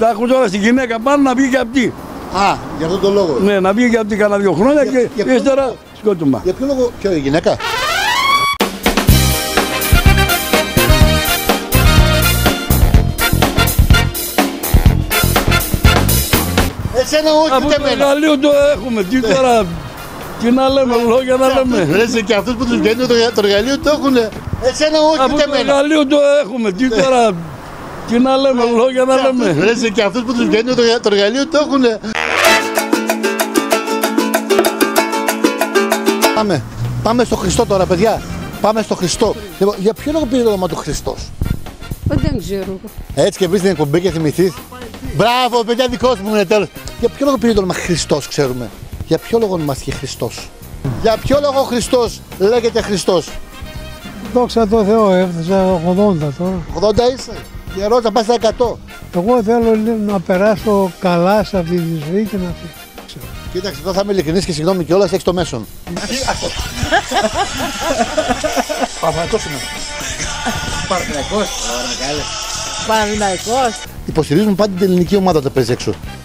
Τα έχουν τώρα στην γυναίκα πάνω να βγει και αυτή. Α, για αυτόν τον λόγο. Ναι, να βγει και αυτή κανένα δύο χρόνια Για- και για ποιο ύστερα λόγο; σκότωμα. Για ποιο λόγο, ποιο η γυναίκα; Εσένα όχι Από ούτε το εμένα. εργαλείο το έχουμε. Τι τώρα, τι να λέμε, λόγια να λέμε. Ρε και αυτούς που τους βγαίνουν το, το εργαλείο το έχουν. Εσένα όχι Από ούτε το εμένα. εργαλείο το έχουμε. Τι τώρα, τι να λέμε, λόγια να λέμε. Ρε και αυτούς που τους βγαίνουν το, το εργαλείο το έχουν. Πάμε. Πάμε στο Χριστό τώρα, παιδιά. Πάμε στο Χριστό. Λοιπόν, για ποιο λόγο πήρε το όνομα του Χριστός; Δεν ξέρω. Έτσι και βρεις την εκπομπή και θυμηθείς. Μπράβο, παιδιά, δικός μου είναι τέλος. Για ποιο λόγο πήρε το όνομα Χριστός, ξέρουμε; Για ποιο λόγο ονομάστηκε Χριστός; Για ποιο λόγο ο Χριστός λέγεται Χριστός; Δόξα τω Θεώ, έφτασα 80 τώρα. 80 είσαι. Γερός να πας στα 100. Εγώ θέλω λίγο να περάσω καλά σε αυτή τη ζωή και να φύγω. Κοίταξε, εδώ θα είμαι ειλικρινής και συγγνώμη κιόλας, έχεις το μέσον. Παπανακό είμαι. Παναθηναϊκός. Υποστηρίζουν πάντα την ελληνική ομάδα όταν παίζει έξω.